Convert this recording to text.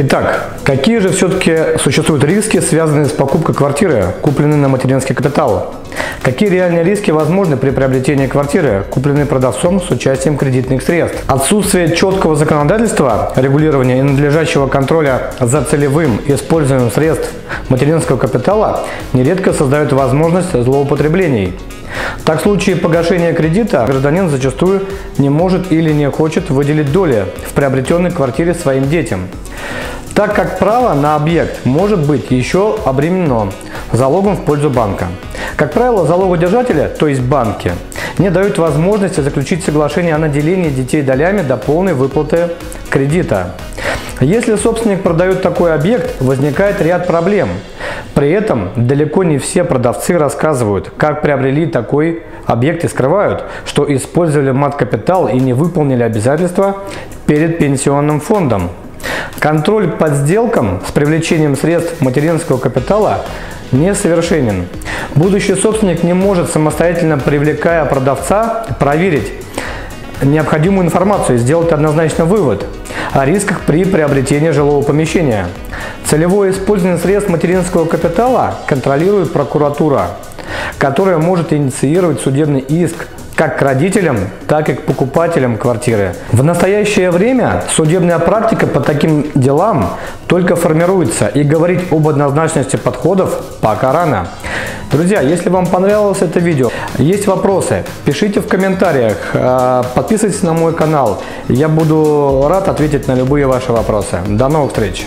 Итак, какие же все-таки существуют риски, связанные с покупкой квартиры, купленной на материнский капитал? Какие реальные риски возможны при приобретении квартиры, купленной продавцом с участием кредитных средств? Отсутствие четкого законодательства, регулирования и надлежащего контроля за целевым использованием средств материнского капитала нередко создают возможность злоупотреблений. Так в случае погашения кредита гражданин зачастую не может или не хочет выделить доли в приобретенной квартире своим детям так как право на объект может быть еще обременено залогом в пользу банка. Как правило, залогодержатели, то есть банки, не дают возможности заключить соглашение о наделении детей долями до полной выплаты кредита. Если собственник продает такой объект, возникает ряд проблем. При этом далеко не все продавцы рассказывают, как приобрели такой объект и скрывают, что использовали мат-капитал и не выполнили обязательства перед пенсионным фондом. Контроль по сделкам с привлечением средств материнского капитала несовершенен. Будущий собственник не может самостоятельно, привлекая продавца, проверить необходимую информацию и сделать однозначно вывод о рисках при приобретении жилого помещения. Целевое использование средств материнского капитала контролирует прокуратура, которая может инициировать судебный иск как к родителям, так и к покупателям квартиры. В настоящее время судебная практика по таким делам только формируется и говорить об однозначности подходов пока рано. Друзья, если вам понравилось это видео, есть вопросы, пишите в комментариях, э, подписывайтесь на мой канал. Я буду рад ответить на любые ваши вопросы. До новых встреч!